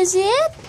is it?